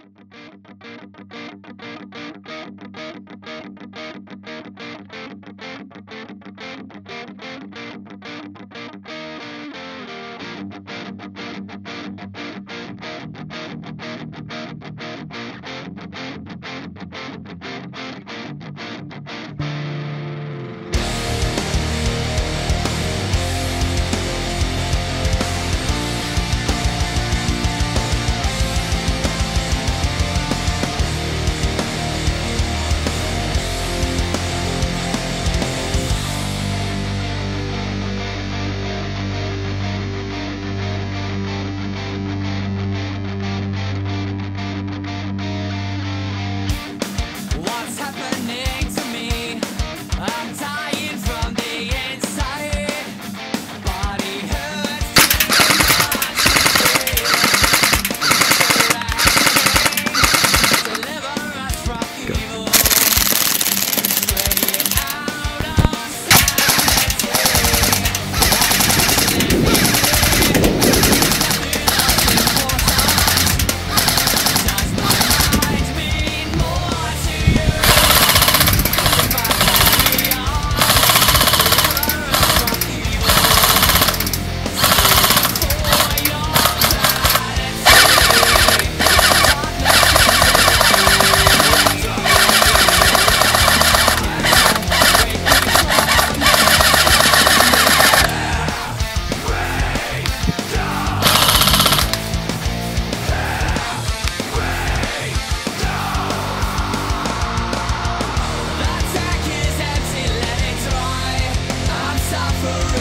Thank you. forever.